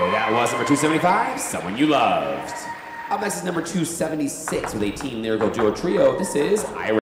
that was number 275, Someone You Loved. Up next is number 276 with a Team Lyrical Duo Trio. This is Ira.